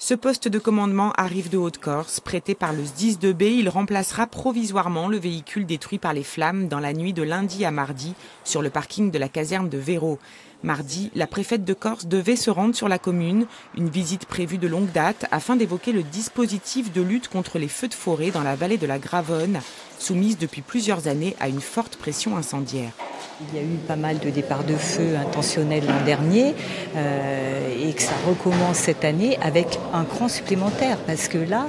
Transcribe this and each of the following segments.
Ce poste de commandement arrive de Haute-Corse. Prêté par le SDIS 2B, il remplacera provisoirement le véhicule détruit par les flammes dans la nuit de lundi à mardi sur le parking de la caserne de Véro. Mardi, la préfète de Corse devait se rendre sur la commune, une visite prévue de longue date afin d'évoquer le dispositif de lutte contre les feux de forêt dans la vallée de la Gravonne, soumise depuis plusieurs années à une forte pression incendiaire. Il y a eu pas mal de départs de feu intentionnels l'an dernier euh, et que ça recommence cette année avec un cran supplémentaire parce que là,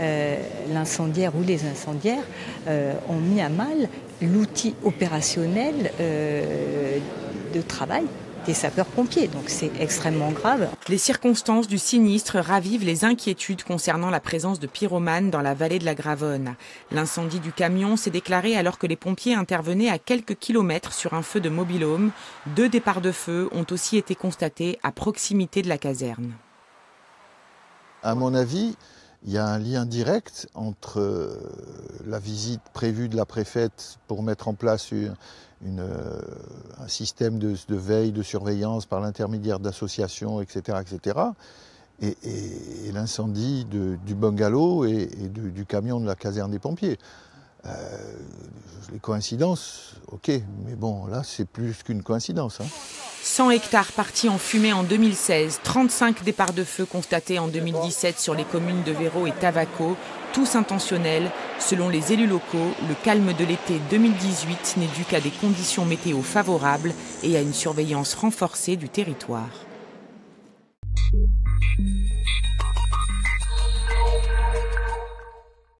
euh, l'incendiaire ou les incendiaires euh, ont mis à mal l'outil opérationnel de travail des sapeurs-pompiers. Donc c'est extrêmement grave. Les circonstances du sinistre ravivent les inquiétudes concernant la présence de pyromanes dans la vallée de la Gravonne. L'incendie du camion s'est déclaré alors que les pompiers intervenaient à quelques kilomètres sur un feu de mobilhome. Deux départs de feu ont aussi été constatés à proximité de la caserne. À mon avis, il y a un lien direct entre euh, la visite prévue de la préfète pour mettre en place euh, un système de, veille, de surveillance par l'intermédiaire d'associations, etc., etc., et, l'incendie du bungalow et, du, camion de la caserne des pompiers. Euh, les coïncidences, ok, mais bon, là, c'est plus qu'une coïncidence. 100 hein. hectares partis en fumée en 2016, 35 départs de feu constatés en 2017 sur les communes de Véro et Tavaco, tous intentionnels. Selon les élus locaux, le calme de l'été 2018 n'est dû qu'à des conditions météo favorables et à une surveillance renforcée du territoire.